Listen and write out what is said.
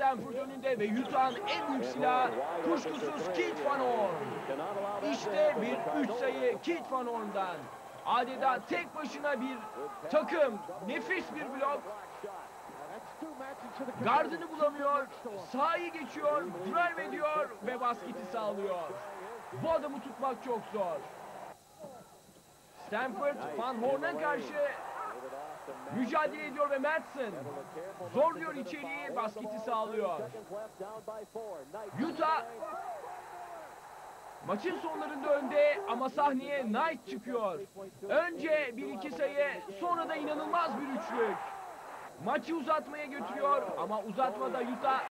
Stanford önünde ve Utah'ın en büyük silahı kuşkusuz Keith Van Horn. İşte bir üç sayı Keith Van Horn'dan. Adeta tek başına bir takım. Nefis bir blok. Gardını bulamıyor. Sahayı geçiyor. Drive ediyor ve basketi sağlıyor. Bu adamı tutmak çok zor. Stanford Van Horn'a karşı mücadele ediyor ve Madsen zorluyor içeriği basketi sağlıyor. Utah maçın sonlarında önde ama sahneye Knight çıkıyor. Önce bir iki sayı sonra da inanılmaz bir üçlük. Maçı uzatmaya götürüyor ama uzatmada Utah